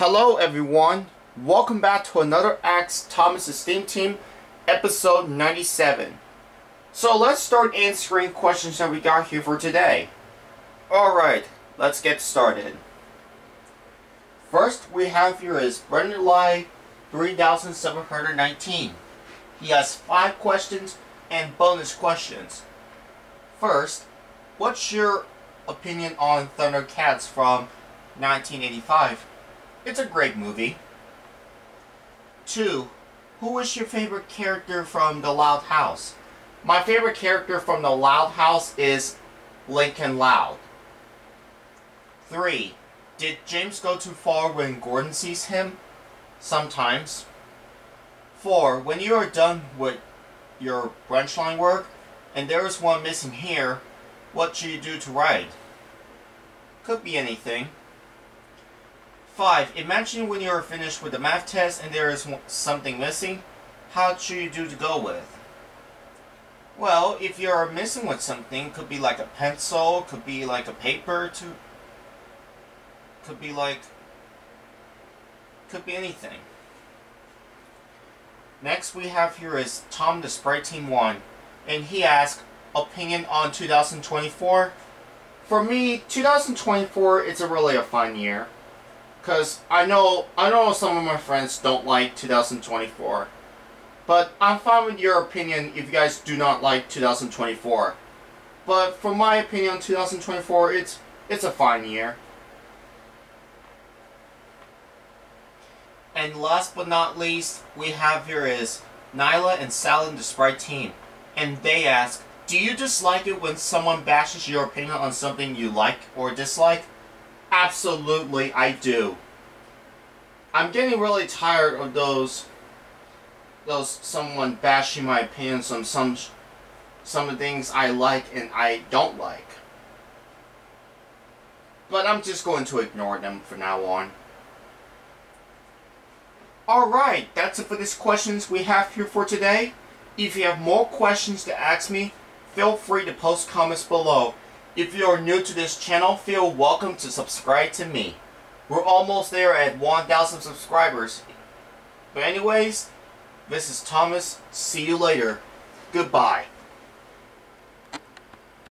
Hello everyone, welcome back to another Ask Thomas The Steam Team, episode 97. So let's start answering questions that we got here for today. Alright, let's get started. First we have here is Brendan Lai 3719. He has 5 questions and bonus questions. First, what's your opinion on Thundercats from 1985? It's a great movie. 2. Who is your favorite character from The Loud House? My favorite character from The Loud House is Lincoln Loud. 3. Did James go too far when Gordon sees him? Sometimes. 4. When you are done with your branch line work, and there is one missing here, what should you do to write? Could be anything. 5. Imagine when you are finished with the math test and there is something missing. How should you do to go with? Well, if you're missing with something, could be like a pencil, could be like a paper to could be like could be anything. Next we have here is Tom the Sprite Team 1 and he asked opinion on 2024. For me, 2024 it's a really a fun year. Cause I know I know some of my friends don't like 2024. But I'm fine with your opinion if you guys do not like 2024. But for my opinion 2024 it's it's a fine year. And last but not least, we have here is Nyla and Sally the Sprite team. And they ask, do you dislike it when someone bashes your opinion on something you like or dislike? Absolutely, I do. I'm getting really tired of those those someone bashing my opinions on some some of the things I like and I don't like. But I'm just going to ignore them from now on. Alright, that's it for these questions we have here for today. If you have more questions to ask me, feel free to post comments below. If you are new to this channel, feel welcome to subscribe to me. We're almost there at 1,000 subscribers. But anyways, this is Thomas. See you later. Goodbye.